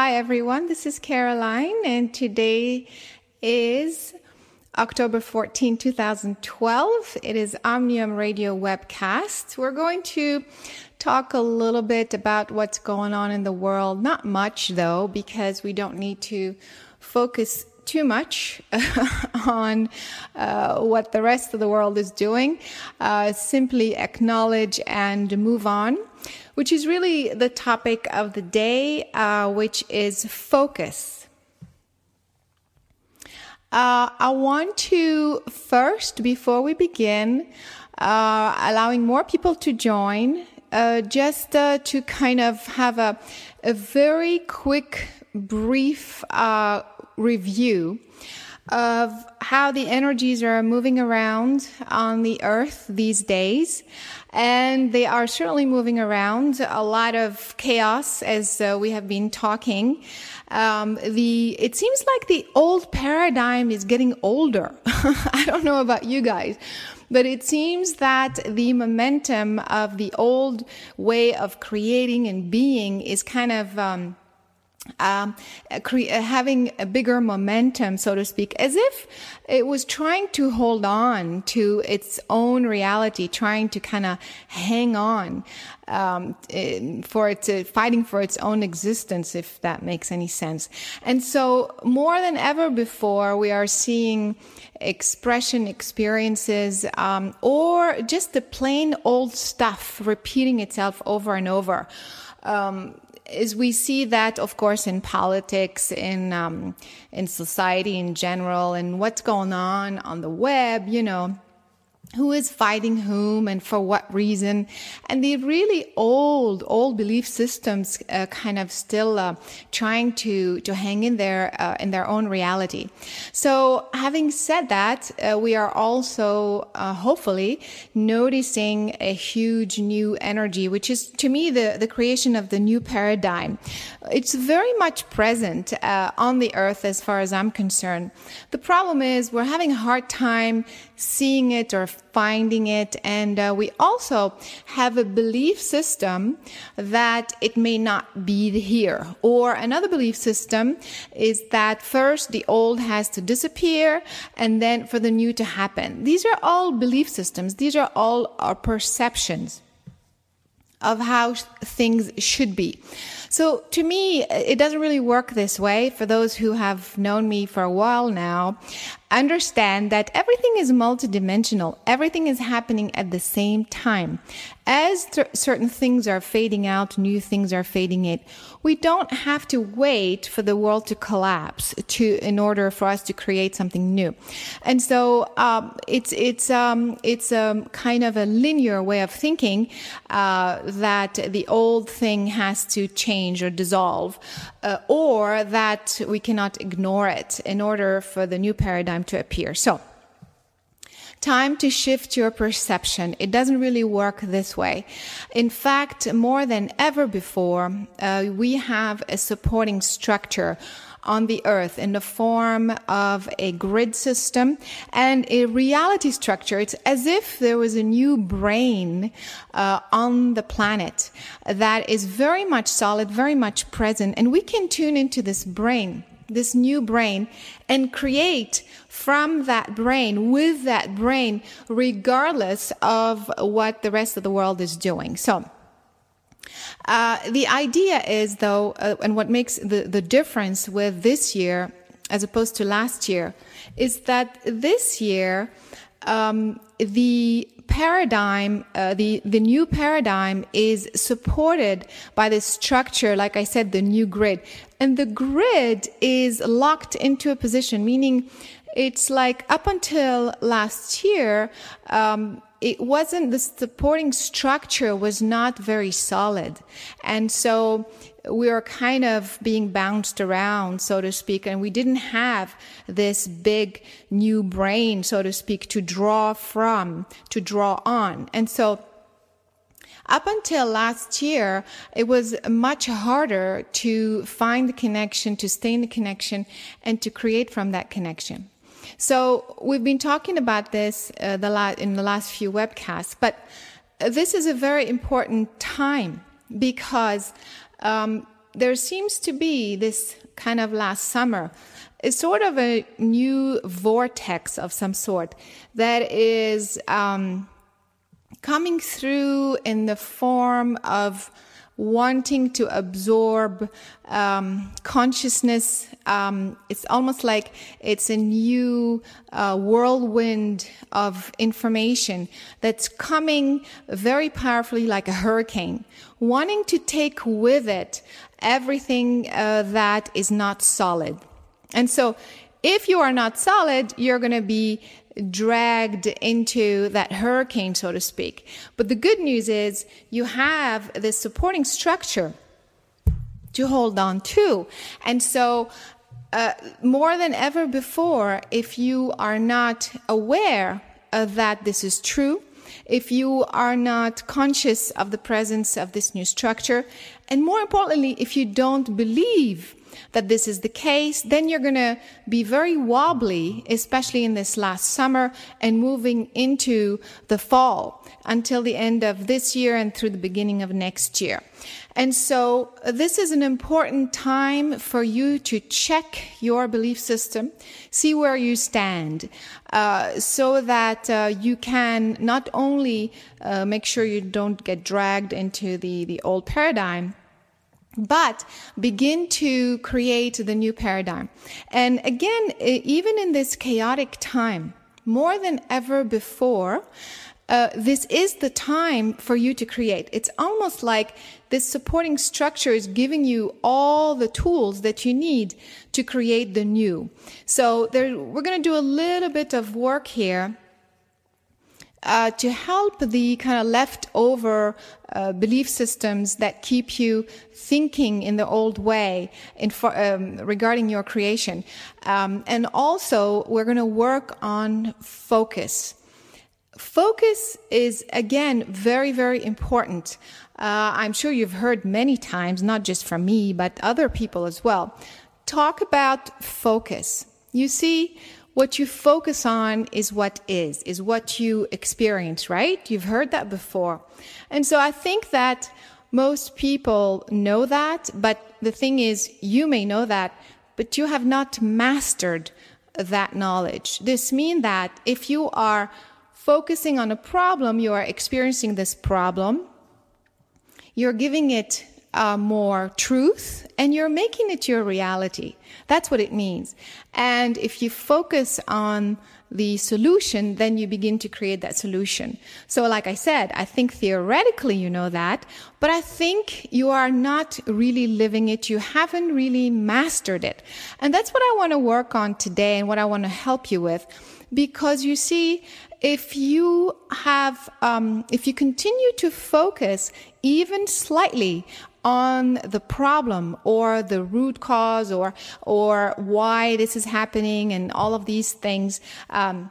Hi, everyone. This is Caroline, and today is October 14, 2012. It is Omnium Radio webcast. We're going to talk a little bit about what's going on in the world. Not much, though, because we don't need to focus too much on uh, what the rest of the world is doing. Uh, simply acknowledge and move on, which is really the topic of the day, uh, which is focus. Uh, I want to first, before we begin, uh, allowing more people to join, uh, just to kind of have a, a very quick, brief review of how the energies are moving around on the earth these days. And they are certainly moving around a lot of chaos as uh, we have been talking. Um, the, it seems like the old paradigm is getting older. I don't know about you guys. But it seems that the momentum of the old way of creating and being is kind of, um, um, uh, having a bigger momentum, so to speak, as if it was trying to hold on to its own reality, trying to kind of hang on um, for its uh, fighting for its own existence, if that makes any sense. And so, more than ever before, we are seeing expression experiences um, or just the plain old stuff repeating itself over and over. Um, is we see that, of course, in politics, in um, in society in general, and what's going on on the web. You know, who is fighting whom and for what reason. And the really old old belief systems uh, kind of still uh, trying to to hang in there uh, in their own reality. So having said that uh, we are also uh, hopefully noticing a huge new energy which is to me the the creation of the new paradigm. It's very much present uh, on the earth as far as i'm concerned. The problem is we're having a hard time seeing it or finding it. And uh, we also have a belief system that it may not be here. Or another belief system is that first the old has to disappear and then for the new to happen. These are all belief systems. These are all our perceptions of how things should be. So to me, it doesn't really work this way. For those who have known me for a while now, understand that everything is multidimensional. Everything is happening at the same time. As th- certain things are fading out, new things are fading in. We don't have to wait for the world to collapse to in order for us to create something new. And so um, it's it's um, it's um, kind of a linear way of thinking uh, that the old thing has to change or dissolve, uh, or that we cannot ignore it in order for the new paradigm time to appear. So, time to shift your perception. It doesn't really work this way. In fact, more than ever before, uh, we have a supporting structure on the earth in the form of a grid system and a reality structure. It's as if there was a new brain uh, on the planet that is very much solid, very much present, and we can tune into this brain this new brain and create from that brain, with that brain, regardless of what the rest of the world is doing. So, uh, the idea is, though, uh, and what makes the, the difference with this year as opposed to last year is that this year, um, the paradigm, uh, the, the new paradigm is supported by the structure, like I said, the new grid. And the grid is locked into a position, meaning it's like up until last year, um, it wasn't the supporting structure was not very solid. And so we were kind of being bounced around, so to speak, and we didn't have this big new brain, so to speak, to draw from, to draw on. And so up until last year, it was much harder to find the connection, to stay in the connection, and to create from that connection. So we've been talking about this uh, the la- in the last few webcasts, but this is a very important time because um, there seems to be this kind of last summer is sort of a new vortex of some sort that is um, coming through in the form of wanting to absorb um, consciousness. Um, it's almost like it's a new uh, whirlwind of information that's coming very powerfully like a hurricane, wanting to take with it everything uh, that is not solid. And so if you are not solid, you're going to be dragged into that hurricane, so to speak. But the good news is you have this supporting structure to hold on to. And so, uh, more than ever before, if you are not aware that this is true, if you are not conscious of the presence of this new structure, and more importantly, if you don't believe that this is the case, then you're going to be very wobbly, especially in this last summer and moving into the fall until the end of this year and through the beginning of next year. And so uh, this is an important time for you to check your belief system, see where you stand, uh, so that uh, you can not only uh, make sure you don't get dragged into the, the old paradigm, but begin to create the new paradigm. And again, even in this chaotic time, more than ever before, uh, this is the time for you to create. It's almost like this supporting structure is giving you all the tools that you need to create the new. So there, we're going to do a little bit of work here uh, to help the kind of leftover uh, belief systems that keep you thinking in the old way in for, um, regarding your creation. Um, and also, we're going to work on focus. Focus is, again, very, very important. Uh, I'm sure you've heard many times, not just from me, but other people as well. Talk about focus. You see, what you focus on is what is, is what you experience, right? You've heard that before. And so I think that most people know that, but the thing is, you may know that, but you have not mastered that knowledge. This means that if you are focusing on a problem, you are experiencing this problem, you're giving it uh, more truth and you're making it your reality. That's what it means. And if you focus on the solution, then you begin to create that solution. So, like I said, I think theoretically you know that, but I think you are not really living it. You haven't really mastered it. And that's what I want to work on today and what I want to help you with. Because you see, if you have, um, if you continue to focus even slightly on the problem or the root cause or or why this is happening and all of these things um,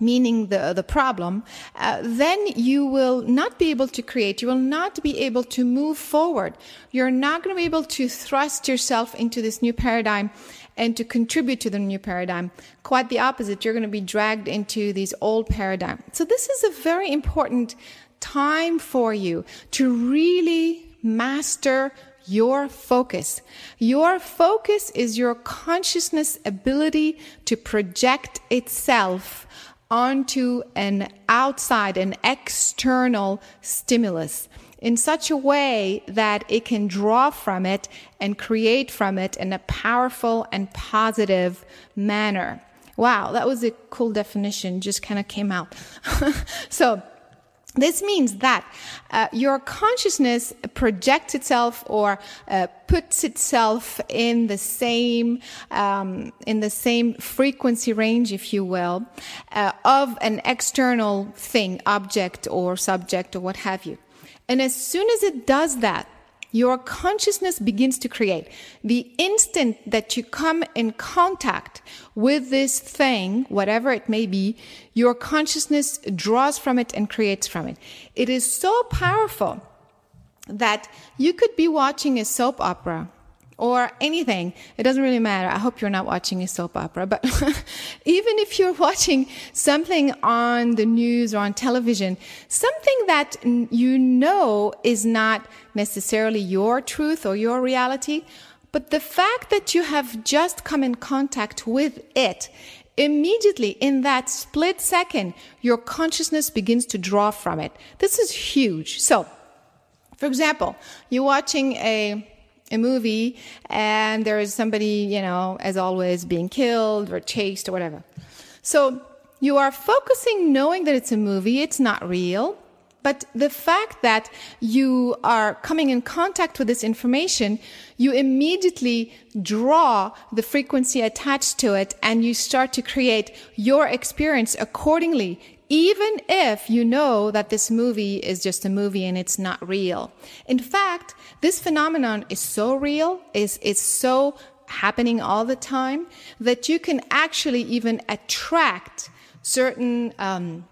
meaning the the problem uh, then you will not be able to create. You will not be able to move forward. You're not going to be able to thrust yourself into this new paradigm and to contribute to the new paradigm. Quite the opposite. You're going to be dragged into these old paradigm so this is a very important time for you to really master your focus. Your focus is your consciousness ability to project itself onto an outside, an external stimulus in such a way that it can draw from it and create from it in a powerful and positive manner. Wow, that was a cool definition, just kind of came out. so, this means that uh, your consciousness projects itself or uh, puts itself in the same um, in the same frequency range, if you will, uh, of an external thing, object or subject or what have you. And as soon as it does that, your consciousness begins to create. The instant that you come in contact with this thing, whatever it may be, your consciousness draws from it and creates from it. It is so powerful that you could be watching a soap opera or anything. It doesn't really matter. I hope you're not watching a soap opera, but even if you're watching something on the news or on television, something that you know is not necessarily your truth or your reality, but the fact that you have just come in contact with it, immediately in that split second, your consciousness begins to draw from it. This is huge. So, for example, you're watching a a movie and there is somebody, you know, as always being killed or chased or whatever. So you are focusing knowing that it's a movie, it's not real. But the fact that you are coming in contact with this information, you immediately draw the frequency attached to it and you start to create your experience accordingly even if you know that this movie is just a movie and it's not real. In fact, this phenomenon is so real, is, is so happening all the time that you can actually even attract certain, um,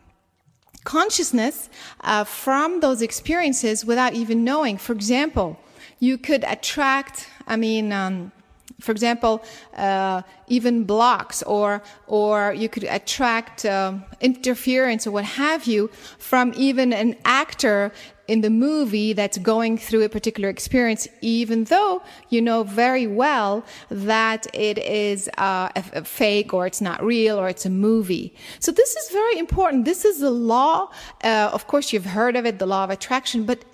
consciousness uh, from those experiences without even knowing. For example, you could attract, I mean, um, for example, uh, even blocks, or or you could attract uh, interference or what have you from even an actor in the movie that's going through a particular experience, even though you know very well that it is uh, a, a fake or it's not real or it's a movie. So this is very important. This is the law. Uh, of course, you've heard of it, the law of attraction, but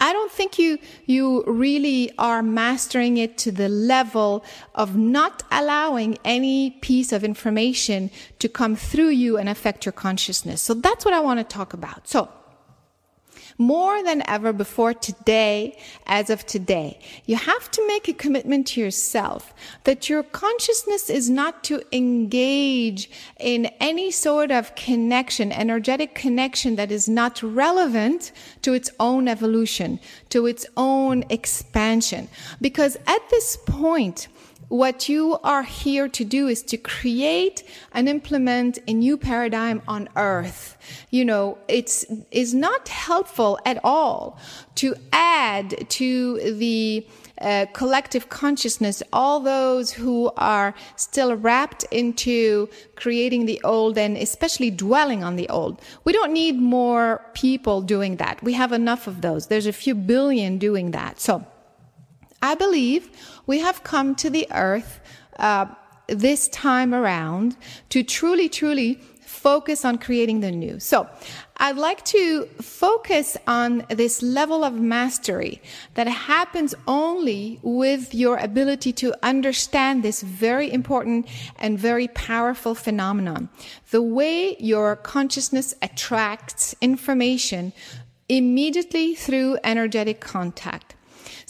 I don't think you you really are mastering it to the level of not allowing any piece of information to come through you and affect your consciousness. So that's what I want to talk about. So more than ever before today, as of today. You have to make a commitment to yourself that your consciousness is not to engage in any sort of connection, energetic connection that is not relevant to its own evolution, to its own expansion. Because at this point, what you are here to do is to create and implement a new paradigm on earth. You know, it's, is not helpful at all to add to the uh, collective consciousness, all those who are still wrapped into creating the old and especially dwelling on the old. We don't need more people doing that. We have enough of those. There's a few billion doing that. So I believe we have come to the earth uh, this time around to truly, truly focus on creating the new. So I'd like to focus on this level of mastery that happens only with your ability to understand this very important and very powerful phenomenon. The way your consciousness attracts information immediately through energetic contact.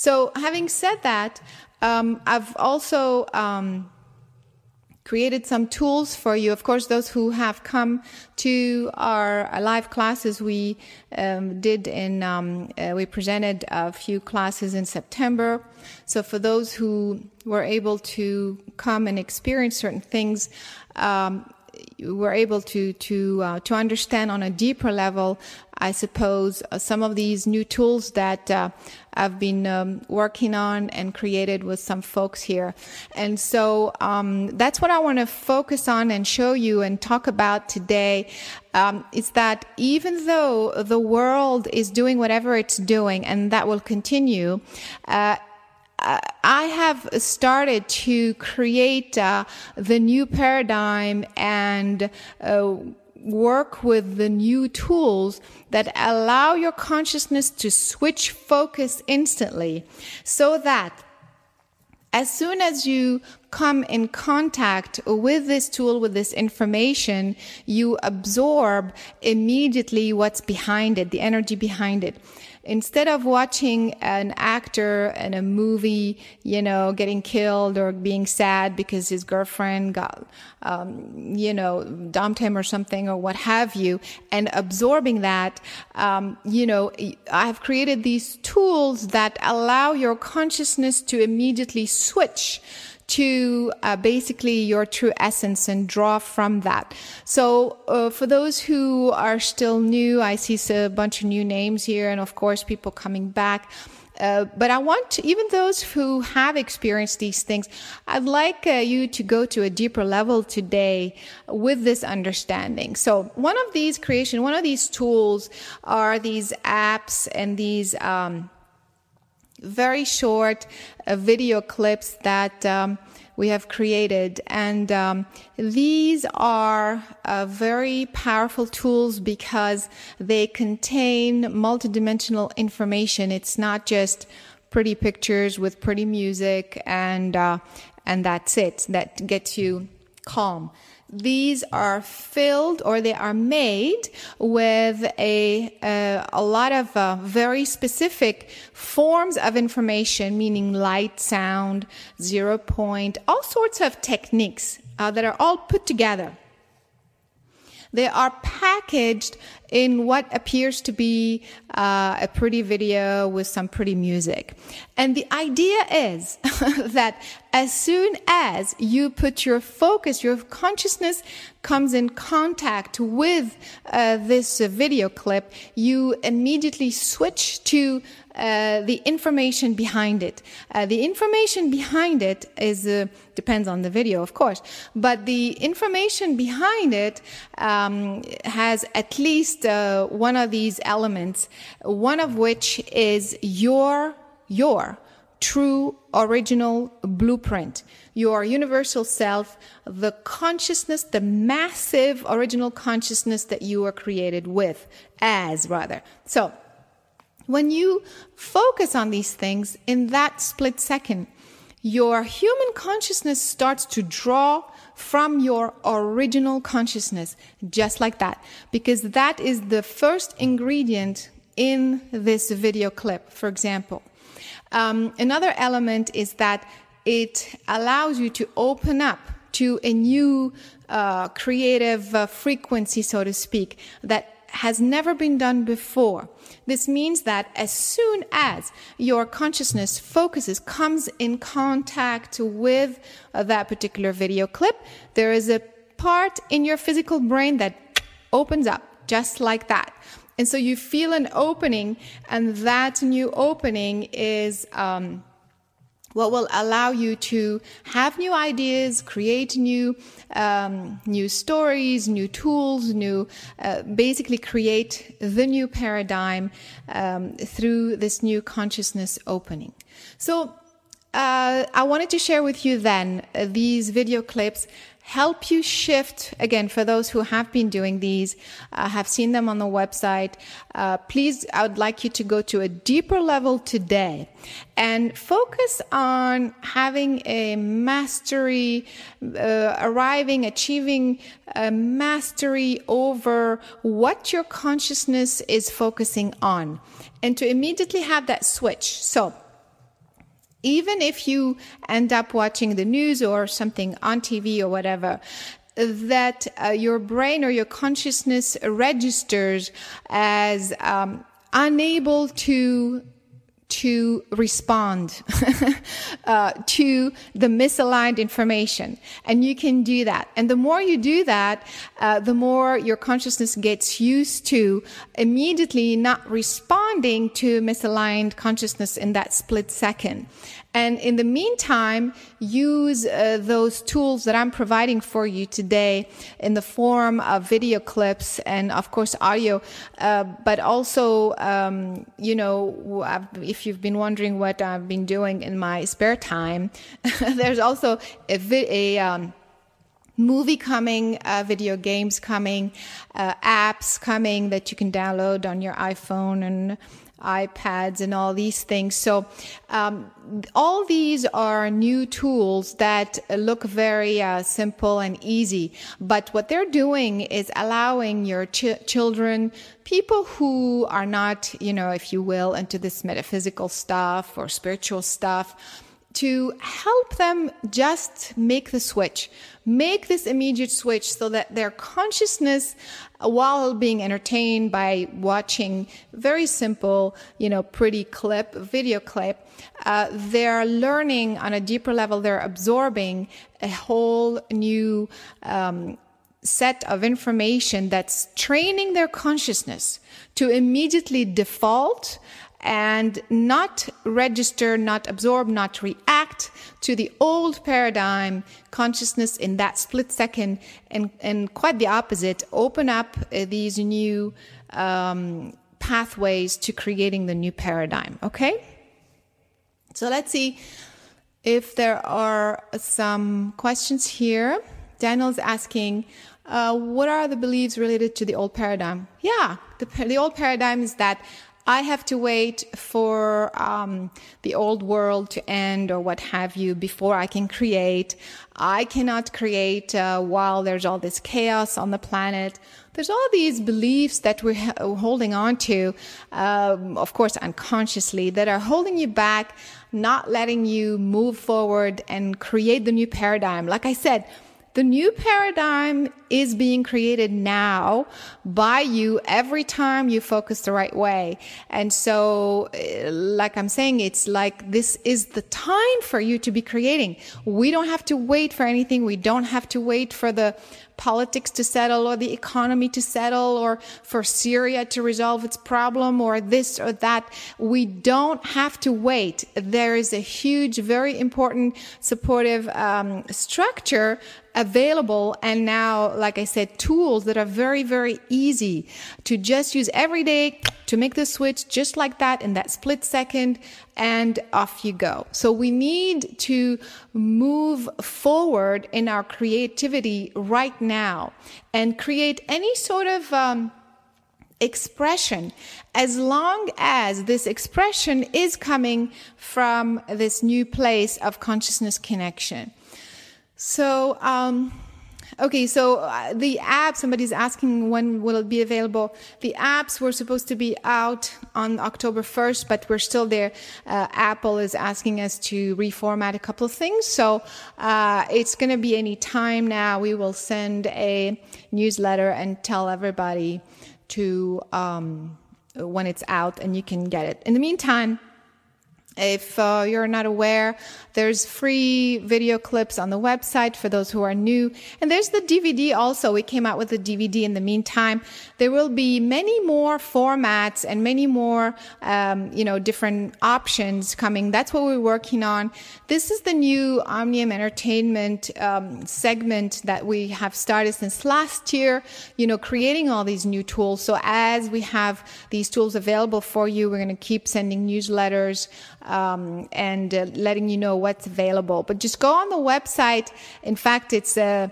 So, having said that, um, I've also um, created some tools for you. Of course, those who have come to our live classes, we um, did in um, uh, we presented a few classes in September. So, for those who were able to come and experience certain things. Um, we're able to to uh, to understand on a deeper level I suppose uh, some of these new tools that uh, I've been um, working on and created with some folks here. And so um, that's what I want to focus on and show you and talk about today. Um, is that even though the world is doing whatever it's doing, and that will continue, uh, I have started to create uh, the new paradigm and uh, work with the new tools that allow your consciousness to switch focus instantly so that as soon as you come in contact with this tool, with this information, you absorb immediately what's behind it, the energy behind it instead of watching an actor in a movie, you know, getting killed or being sad because his girlfriend got, um, you know, dumped him or something or what have you, and absorbing that, um, you know, I've created these tools that allow your consciousness to immediately switch to uh, basically your true essence and draw from that. So uh, for those who are still new, I see a bunch of new names here, and of course people coming back. Uh, but I want to, even those who have experienced these things, I'd like uh, you to go to a deeper level today with this understanding. So one of these creation, one of these tools are these apps and these, um, very short uh, video clips that um, we have created. And um, these are uh, very powerful tools because they contain multidimensional information. It's not just pretty pictures with pretty music and uh, and that's it. That gets you calm these are filled or they are made with a uh, a lot of uh, very specific forms of information meaning light sound zero point all sorts of techniques uh, that are all put together they are packaged in what appears to be uh, a pretty video with some pretty music. And the idea is that as soon as you put your focus, your consciousness comes in contact with uh, this video clip, you immediately switch to uh, the information behind it. Uh, the information behind it is uh, depends on the video, of course, but the information behind it um, has at least uh, one of these elements. One of which is your your true original blueprint, your universal self, the consciousness, the massive original consciousness that you were created with, as rather. So when you focus on these things in that split second, your human consciousness starts to draw from your original consciousness, just like that, because that is the first ingredient in this video clip, for example. Um, another element is that it allows you to open up to a new uh, creative uh, frequency, so to speak, that has never been done before. This means that as soon as your consciousness focuses, comes in contact with uh, that particular video clip, there is a part in your physical brain that opens up just like that. And so you feel an opening, and that new opening is, um, what will allow you to have new ideas, create new um, new stories, new tools, new uh, basically create the new paradigm um, through this new consciousness opening. So uh, I wanted to share with you then uh, these video clips help you shift again for those who have been doing these uh, have seen them on the website uh, please i would like you to go to a deeper level today and focus on having a mastery uh, arriving achieving a mastery over what your consciousness is focusing on and to immediately have that switch. So even if you end up watching the news or something on TV or whatever, that uh, your brain or your consciousness registers as um, unable to to respond uh, to the misaligned information. And you can do that. And the more you do that, uh, the more your consciousness gets used to immediately not responding to misaligned consciousness in that split second. And in the meantime, use uh, those tools that I'm providing for you today in the form of video clips and, of course, audio. Uh, but also, um, you know, if you've been wondering what I've been doing in my spare time, there's also a, a um, movie coming, uh, video games coming, uh, apps coming that you can download on your iPhone and iPads and all these things. So, um, all these are new tools that look very uh, simple and easy. But what they're doing is allowing your ch- children, people who are not, you know, if you will, into this metaphysical stuff or spiritual stuff, to help them just make the switch, make this immediate switch so that their consciousness, while being entertained by watching very simple, you know, pretty clip, video clip, uh, they're learning on a deeper level, they're absorbing a whole new, um, set of information that's training their consciousness to immediately default and not register, not absorb, not react to the old paradigm consciousness in that split second and, and quite the opposite, open up uh, these new um, pathways to creating the new paradigm. Okay? So let's see if there are some questions here. Daniel's asking, uh, what are the beliefs related to the old paradigm? Yeah, the, the old paradigm is that I have to wait for um, the old world to end or what have you before I can create. I cannot create uh, while there's all this chaos on the planet. There's all these beliefs that we're holding on to, um, of course, unconsciously, that are holding you back, not letting you move forward and create the new paradigm. Like I said, the new paradigm is being created now by you every time you focus the right way. And so, uh, like I'm saying, it's like this is the time for you to be creating. We don't have to wait for anything. We don't have to wait for the politics to settle or the economy to settle or for Syria to resolve its problem or this or that. We don't have to wait. There is a huge, very important supportive um, structure available and now like i said tools that are very very easy to just use every day to make the switch just like that in that split second and off you go. So we need to move forward in our creativity right now and create any sort of um, expression. As long as this expression is coming from this new place of consciousness connection. So, um, okay, so uh, the app, somebody's asking when will it be available. The apps were supposed to be out on October 1st, but we're still there. Uh, Apple is asking us to reformat a couple of things. So, uh, it's going to be any time now. We will send a newsletter and tell everybody to, um, when it's out and you can get it. In the meantime, if uh, you're not aware, there's free video clips on the website for those who are new. And there's the DVD also. We came out with the DVD in the meantime. There will be many more formats and many more, um, you know, different options coming. That's what we're working on. This is the new Omnium Entertainment um, segment that we have started since last year, you know, creating all these new tools. So as we have these tools available for you, we're going to keep sending newsletters um, and uh, letting you know what's available. But just go on the website. In fact, it's uh,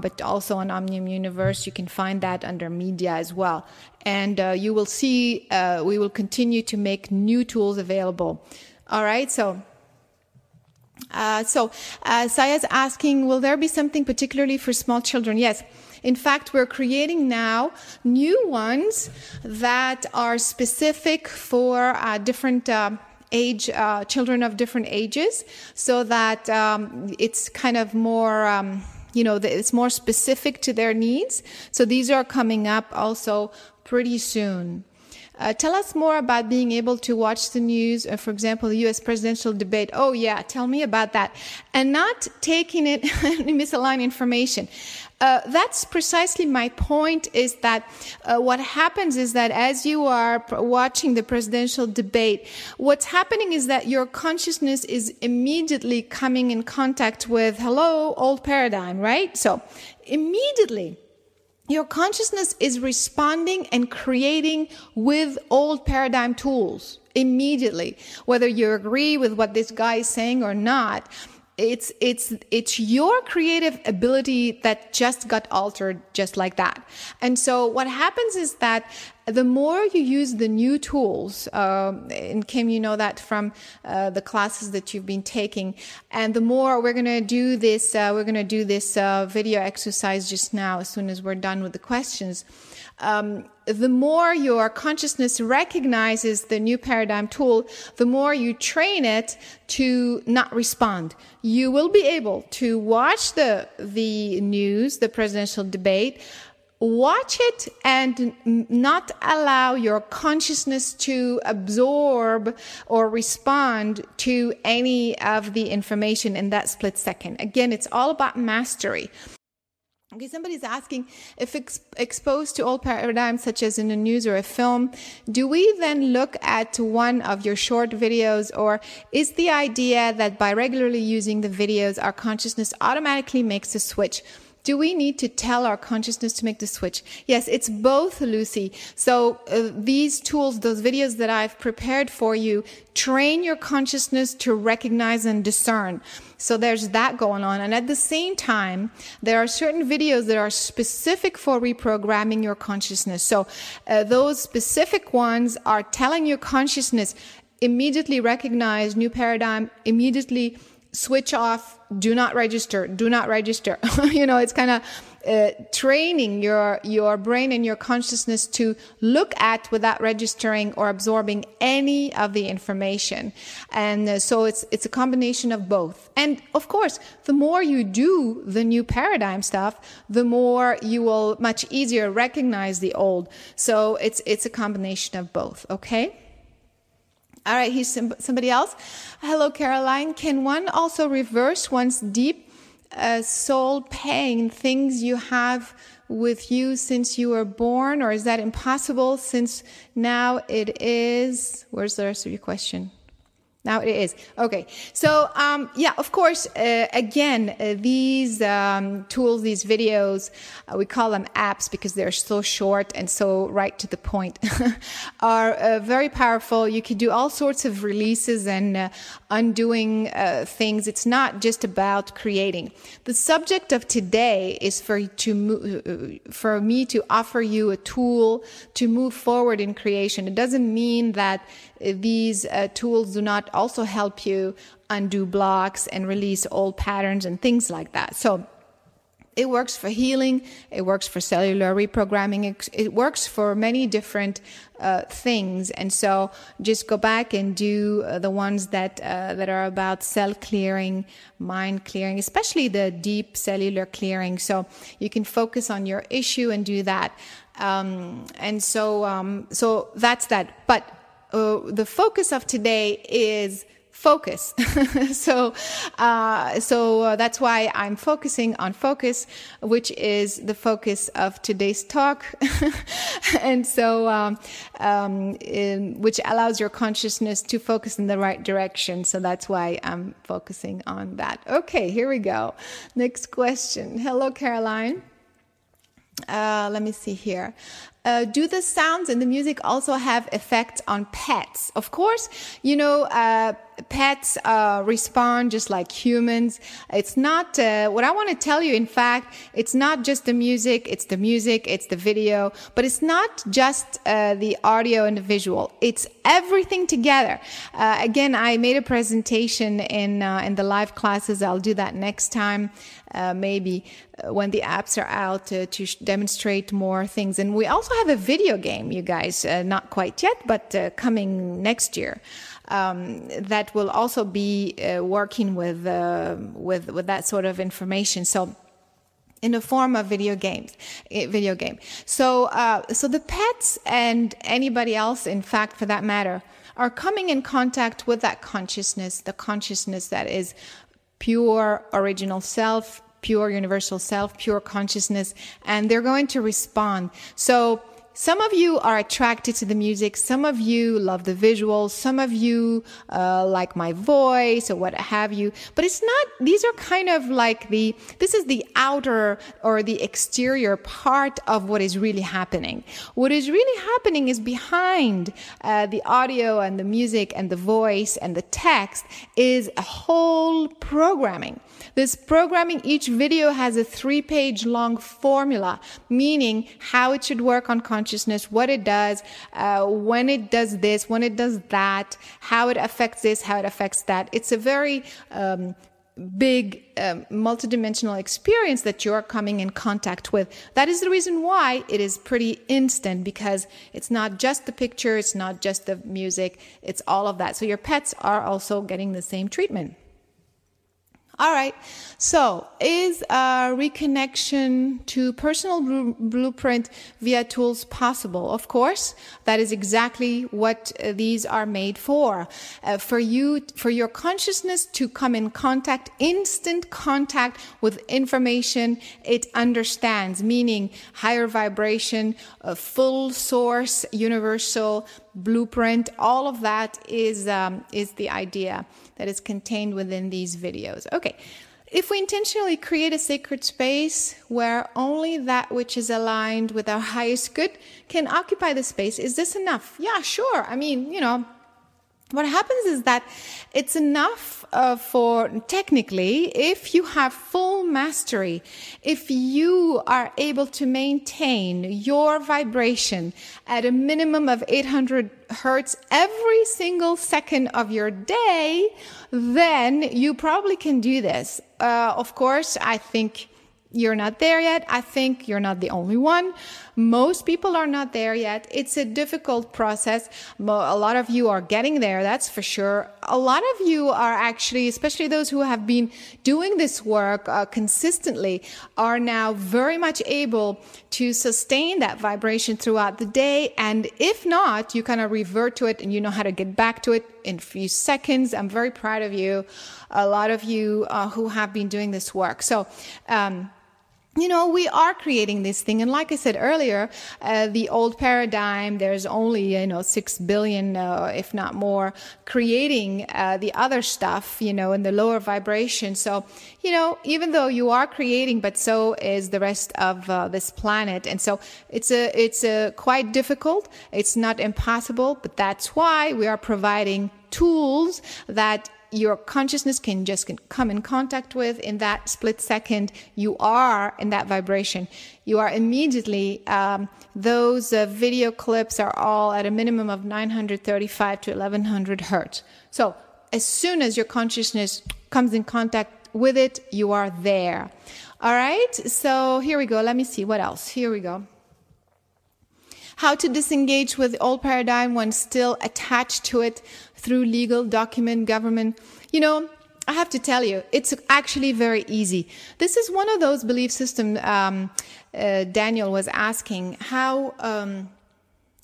but also on Omnium Universe. You can find that under media as well. And uh, you will see uh, we will continue to make new tools available. All right, so. Uh, so, uh, Saya's asking, will there be something particularly for small children? Yes. In fact, we're creating now new ones that are specific for uh, different uh, age uh, children of different ages, so that um, it's kind of more. Um, you know, it's more specific to their needs. So these are coming up also pretty soon. Uh, tell us more about being able to watch the news, uh, for example, the U.S. presidential debate. Oh, yeah, tell me about that. And not taking it misaligned information. Uh, that's precisely my point is that uh, what happens is that as you are watching the presidential debate, what's happening is that your consciousness is immediately coming in contact with, hello, old paradigm, right? So immediately, your consciousness is responding and creating with old paradigm tools immediately, whether you agree with what this guy is saying or not it's it's it's your creative ability that just got altered just like that. And so what happens is that the more you use the new tools um, and kim you know that from uh, the classes that you've been taking and the more we're going to do this uh, we're going to do this uh, video exercise just now as soon as we're done with the questions um, the more your consciousness recognizes the new paradigm tool, the more you train it to not respond. You will be able to watch the, the news, the presidential debate, watch it and not allow your consciousness to absorb or respond to any of the information in that split second. Again, it's all about mastery. Okay, somebody's asking if ex- exposed to old paradigms such as in a news or a film, do we then look at one of your short videos or is the idea that by regularly using the videos, our consciousness automatically makes a switch? Do we need to tell our consciousness to make the switch? Yes, it's both, Lucy. So uh, these tools, those videos that I've prepared for you, train your consciousness to recognize and discern. So there's that going on. And at the same time, there are certain videos that are specific for reprogramming your consciousness. So uh, those specific ones are telling your consciousness immediately recognize new paradigm, immediately switch off, do not register, do not register. you know, it's kind of uh, training your your brain and your consciousness to look at without registering or absorbing any of the information. And uh, so it's it's a combination of both. And of course the more you do the new paradigm stuff the more you will much easier recognize the old. So it's it's a combination of both okay all right, here's somebody else. Hello, Caroline. Can one also reverse one's deep uh, soul pain, things you have with you since you were born, or is that impossible since now it is? Where's the rest of your question? Now it is. Okay. So, um, yeah, of course, uh, again, uh, these um, tools, these videos, uh, we call them apps because they're so short and so right to the point, are uh, very powerful. You can do all sorts of releases and uh, undoing uh, things. It's not just about creating. The subject of today is for to for me to offer you a tool to move forward in creation. It doesn't mean that these uh, tools do not also help you undo blocks and release old patterns and things like that. So it works for healing. It works for cellular reprogramming. It, it works for many different uh, things. And so just go back and do uh, the ones that uh, that are about cell clearing, mind clearing, especially the deep cellular clearing. So you can focus on your issue and do that. Um, and so um, so that's that. But uh, the focus of today is focus. so, uh, so uh, that's why I'm focusing on focus, which is the focus of today's talk. and so, um, um, in, which allows your consciousness to focus in the right direction. So that's why I'm focusing on that. Okay, here we go. Next question. Hello, Caroline. Uh, let me see here. Uh, do the sounds and the music also have effects on pets? Of course, you know, uh, pets uh, respond just like humans. It's not uh, what I want to tell you. In fact, it's not just the music, it's the music, it's the video, but it's not just uh, the audio and the visual. It's everything together. Uh, again, I made a presentation in, in the live classes. I'll do that next time. Uh, maybe uh, when the apps are out uh, to demonstrate more things. And we also have a video game, you guys, uh, not quite yet, but uh, coming next year. Um, that will also be working with with with that sort of information. So in the form of video games, video game. So, uh, so the pets and anybody else, in fact, for that matter, are coming in contact with that consciousness, the consciousness that is pure original self, pure universal self, pure consciousness, and they're going to respond. So some of you are attracted to the music. Some of you love the visuals. Some of you uh, like my voice or what have you. But it's not, these are kind of like the, this is the outer or the exterior part of what is really happening. What is really happening is behind uh, the audio and the music and the voice and the text is a whole programming. This programming, each video has a three page long formula, meaning how it should work on consciousness, what it does, uh, when it does this, when it does that, how it affects this, how it affects that. It's a very um, big um, multidimensional experience that you're coming in contact with. That is the reason why it is pretty instant because it's not just the picture, it's not just the music, it's all of that. So your pets are also getting the same treatment. All right. So, is a reconnection to personal blueprint via tools possible? Of course, that is exactly what uh, these are made for. Uh, for you, for your consciousness to come in contact, instant contact with information it understands, meaning higher vibration, full source, universal blueprint. All of that is um, is the idea that is contained within these videos. Okay. If we intentionally create a sacred space where only that which is aligned with our highest good can occupy the space, is this enough? Yeah, sure. I mean, you know, what happens is that it's enough uh, for technically if you have full mastery if you are able to maintain your vibration at a minimum of 800 hertz every single second of your day then you probably can do this uh, of course i think you're not there yet. I think you're not the only one. Most people are not there yet. It's a difficult process. A lot of you are getting there, that's for sure. A lot of you are actually, especially those who have been doing this work uh, consistently, are now very much able to sustain that vibration throughout the day. And if not, you kind of revert to it and you know how to get back to it in a few seconds. I'm very proud of you. A lot of you uh, who have been doing this work. So, um, you know, we are creating this thing. And like I said earlier, uh, the old paradigm, there's only, you know, six billion, uh, if not more, creating uh, the other stuff, you know, in the lower vibration. So, you know, even though you are creating, but so is the rest of uh, this planet. And so it's a, it's a quite difficult. It's not impossible, but that's why we are providing tools that your consciousness can just come in contact with in that split second you are in that vibration. You are immediately um, those uh, video clips are all at a minimum of 935 to 1100 hertz. So as soon as your consciousness comes in contact with it you are there. All right so here we go. Let me see what else. Here we go how to disengage with the old paradigm when still attached to it through legal document government. You know, I have to tell you, it's actually very easy. This is one of those belief systems um, uh, Daniel was asking how. Um,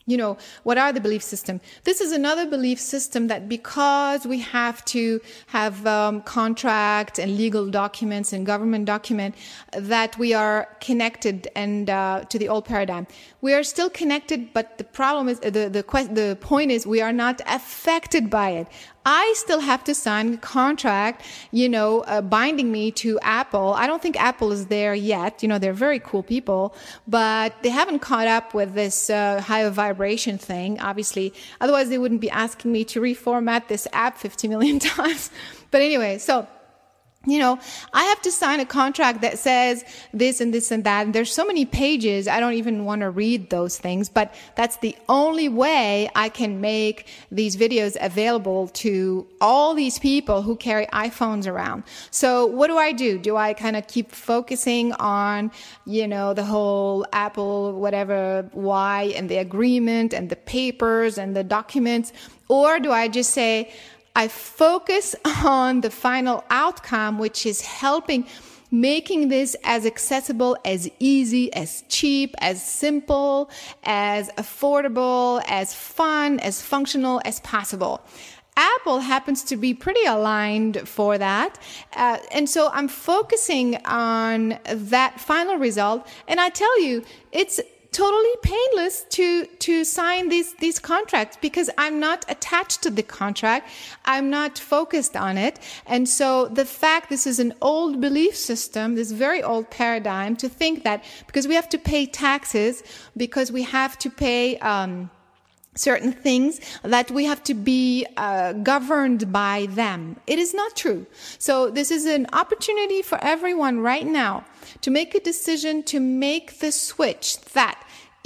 you know, what are the belief system? This is another belief system that because we have to have um, contract and legal documents and government document that we are connected and uh, to the old paradigm. We are still connected, but the problem is the the the point is we are not affected by it. I still have to sign a contract, you know, uh, binding me to Apple. I don't think Apple is there yet. You know, they're very cool people, but they haven't caught up with this uh, higher vibration thing, obviously. Otherwise, they wouldn't be asking me to reformat this app 50 million times. But anyway, so you know, I have to sign a contract that says this and this and that. And there's so many pages. I don't even want to read those things, but that's the only way I can make these videos available to all these people who carry iPhones around. So what do I do? Do I kind of keep focusing on, you know, the whole Apple, whatever, why and the agreement and the papers and the documents? Or do I just say, I focus on the final outcome, which is helping making this as accessible, as easy, as cheap, as simple, as affordable, as fun, as functional as possible. Apple happens to be pretty aligned for that. Uh, and so I'm focusing on that final result. And I tell you, it's totally painless to to sign these these contracts because I'm not attached to the contract. I'm not focused on it. And so the fact this is an old belief system, this very old paradigm to think that because we have to pay taxes, because we have to pay um, certain things that we have to be uh, governed by them. It is not true. So this is an opportunity for everyone right now to make a decision to make the switch that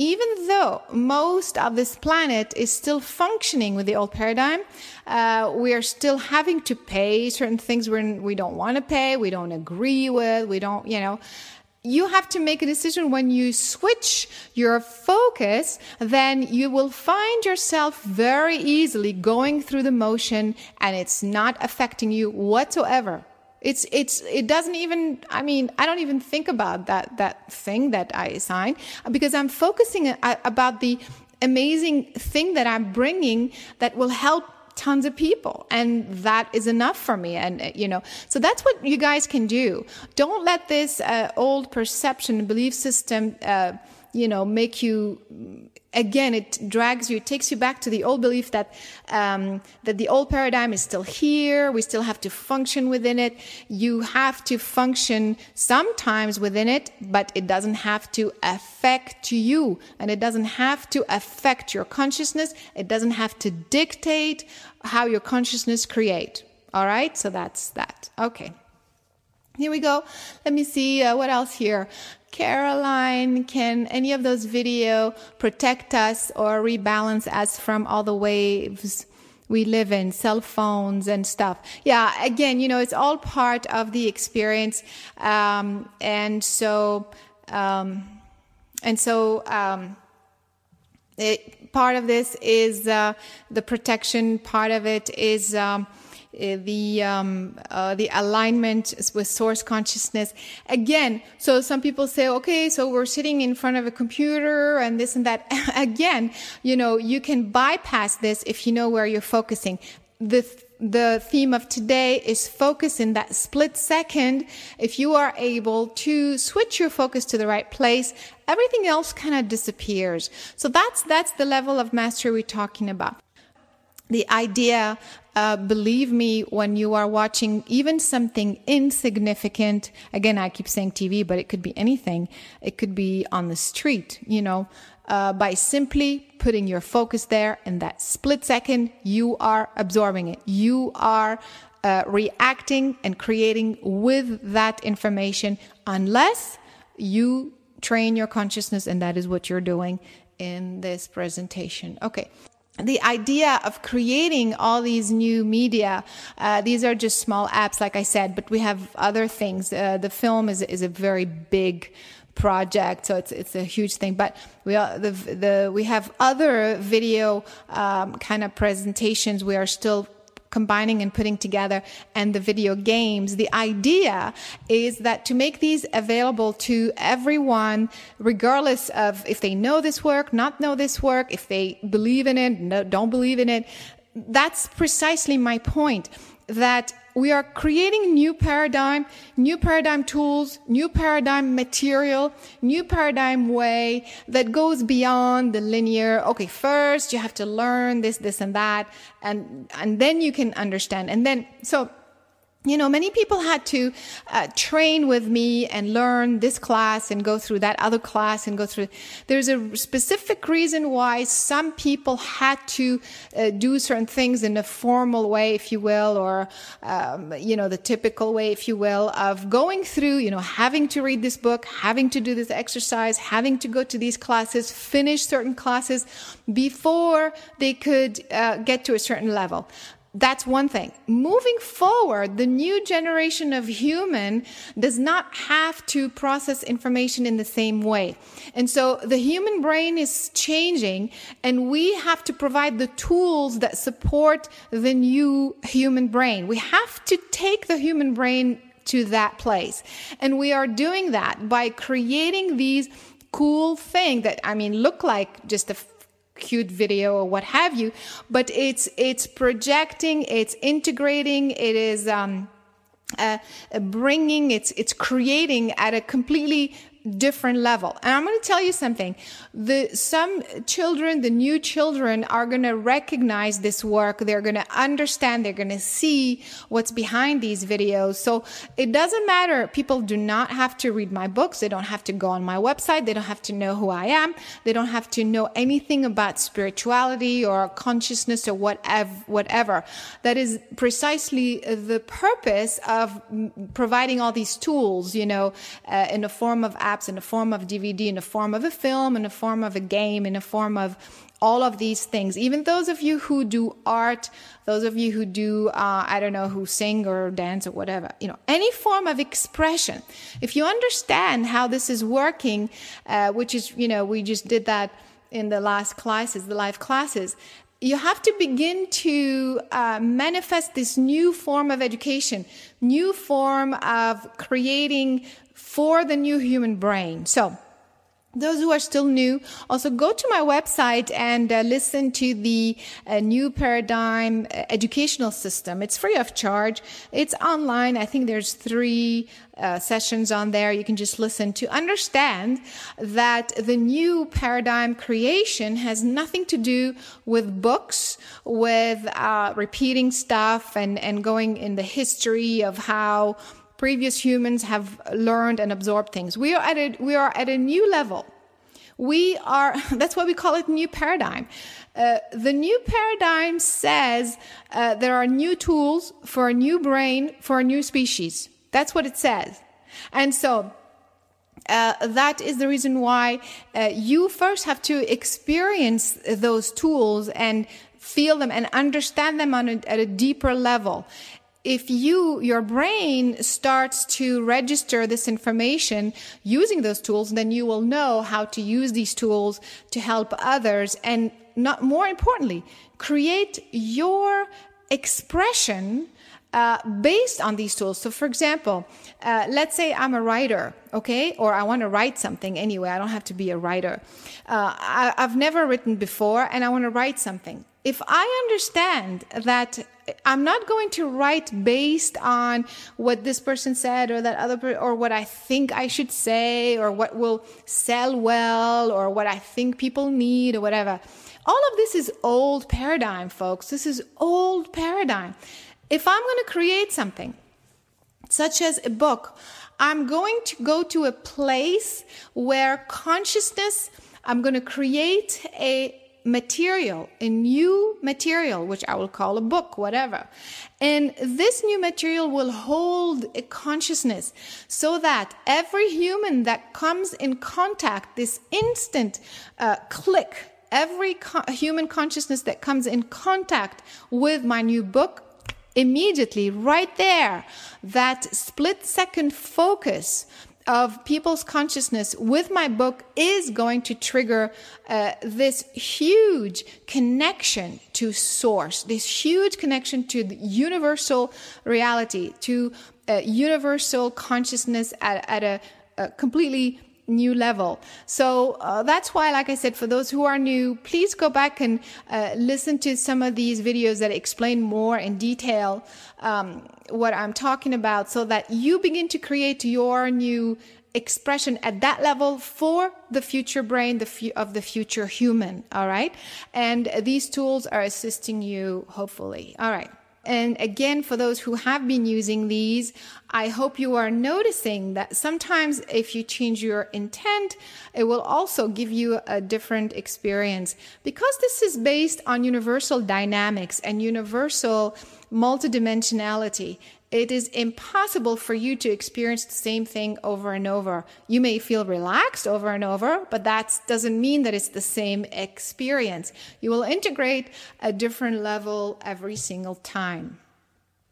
even though most of this planet is still functioning with the old paradigm, uh, we are still having to pay certain things we we don't want to pay, we don't agree with, we don't, you know. You have to make a decision when you switch your focus, then you will find yourself very easily going through the motion and it's not affecting you whatsoever. It's it's it doesn't even I mean I don't even think about that that thing that I assign because I'm focusing about the amazing thing that I'm bringing that will help tons of people and that is enough for me and you know. So that's what you guys can do. Don't let this uh, old perception belief system uh, you know make you again it drags you it takes you back to the old belief that um, that the old paradigm is still here we still have to function within it. You have to function sometimes within it but it doesn't have to affect you. And it doesn't have to affect your consciousness. It doesn't have to dictate how your consciousness create. All right? So that's that. Okay. Here we go. Let me see uh, what else here. Caroline, can any of those video protect us or rebalance us from all the waves we live in, cell phones and stuff? Yeah, again, you know, it's all part of the experience. Um, and so, um, and so, um, it, part of this is uh, the protection, part of it is um, the um, uh, the alignment with source consciousness again so some people say okay so we're sitting in front of a computer and this and that again you know you can bypass this if you know where you're focusing the the theme of today is focus in that split second. If you are able to switch your focus to the right place, everything else kind of disappears. So that's, that's the level of mastery we're talking about the idea uh, believe me when you are watching even something insignificant again i keep saying tv but it could be anything. It could be on the street you know. Uh, by simply putting your focus there in that split second you are absorbing it. You are uh, reacting and creating with that information unless you train your consciousness and that is what you're doing in this presentation. Okay the idea of creating all these new media, uh, these are just small apps, like I said, but we have other things. Uh, the film is, is a very big project, so it's it's a huge thing. But we are, the the we have other video um, kind of presentations. We are still combining and putting together and the video games. The idea is that to make these available to everyone, regardless of if they know this work, not know this work, if they believe in it, no, don't believe in it. That's precisely my point that we are creating new paradigm, new paradigm tools, new paradigm material, new paradigm way that goes beyond the linear. Okay, first you have to learn this, this, and that, and and then you can understand. And then so you know, many people had to uh, train with me and learn this class and go through that other class and go through. There's a specific reason why some people had to uh, do certain things in a formal way, if you will, or, um, you know, the typical way, if you will, of going through, you know, having to read this book, having to do this exercise, having to go to these classes, finish certain classes before they could uh, get to a certain level that's one thing. Moving forward, the new generation of human does not have to process information in the same way. And so the human brain is changing and we have to provide the tools that support the new human brain. We have to take the human brain to that place. And we are doing that by creating these cool things that, I mean, look like just a cute video or what have you but it's it's projecting it's integrating it is um, uh, bringing it's it's creating at a completely different level. And I'm going to tell you something. The some children, the new children are going to recognize this work. They're going to understand, they're going to see what's behind these videos. So it doesn't matter. People do not have to read my books. They don't have to go on my website. They don't have to know who I am. They don't have to know anything about spirituality or consciousness or whatever whatever. That is precisely the purpose of providing all these tools, you know, uh, in the form of in the form of DVD, in the form of a film, in the form of a game, in the form of all of these things. Even those of you who do art, those of you who do, uh, I don't know, who sing or dance or whatever, you know, any form of expression. If you understand how this is working, uh, which is, you know, we just did that in the last classes, the live classes, you have to begin to uh, manifest this new form of education, new form of creating for the new human brain. So, those who are still new, also go to my website and uh, listen to the uh, new paradigm uh, educational system. It's free of charge. It's online. I think there's three uh, sessions on there. You can just listen to understand that the new paradigm creation has nothing to do with books, with uh, repeating stuff and, and going in the history of how previous humans have learned and absorbed things. We are at a, we are at a new level. We are, that's why we call it new paradigm. Uh, the new paradigm says uh, there are new tools for a new brain for a new species. That's what it says. And so, uh, that is the reason why uh, you first have to experience those tools and feel them and understand them on a, at a deeper level if you your brain starts to register this information using those tools then you will know how to use these tools to help others. And not more importantly create your expression uh, based on these tools. So, for example, uh, let's say I'm a writer, okay, or I want to write something anyway. I don't have to be a writer. Uh, I, I've never written before, and I want to write something. If I understand that I'm not going to write based on what this person said or that other per- or what I think I should say or what will sell well or what I think people need or whatever. All of this is old paradigm, folks. This is old paradigm. If I'm going to create something such as a book, I'm going to go to a place where consciousness, I'm going to create a material, a new material, which I will call a book, whatever. And this new material will hold a consciousness so that every human that comes in contact, this instant uh, click, every co- human consciousness that comes in contact with my new book, immediately, right there, that split second focus of people's consciousness with my book is going to trigger uh, this huge connection to source, this huge connection to the universal reality, to uh, universal consciousness at, at a, a completely new level. So uh, that's why, like I said, for those who are new, please go back and uh, listen to some of these videos that explain more in detail um, what I'm talking about so that you begin to create your new expression at that level for the future brain the fu- of the future human all right? And these tools are assisting you hopefully. All right and again, for those who have been using these, I hope you are noticing that sometimes if you change your intent, it will also give you a different experience. Because this is based on universal dynamics and universal multidimensionality, it is impossible for you to experience the same thing over and over. You may feel relaxed over and over, but that doesn't mean that it's the same experience. You will integrate a different level every single time.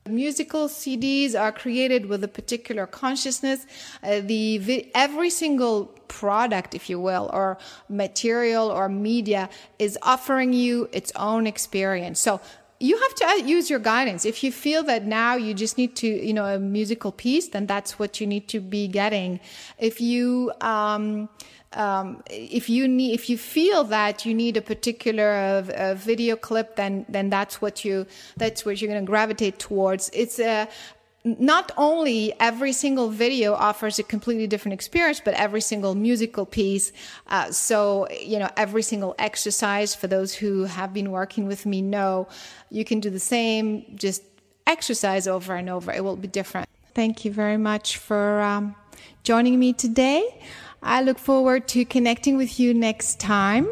Musical CDs are created with a particular consciousness. Uh, the every single product, if you will, or material or media is offering you its own experience. So you have to use your guidance. If you feel that now you just need to, you know, a musical piece, then that's what you need to be getting. If you, um, um, if you need, if you feel that you need a particular uh, video clip, then then that's what you that's what you're going to gravitate towards. It's a not only every single video offers a completely different experience, but every single musical piece. Uh, so, you know, every single exercise for those who have been working with me know you can do the same, just exercise over and over. It will be different. Thank you very much for um, joining me today. I look forward to connecting with you next time.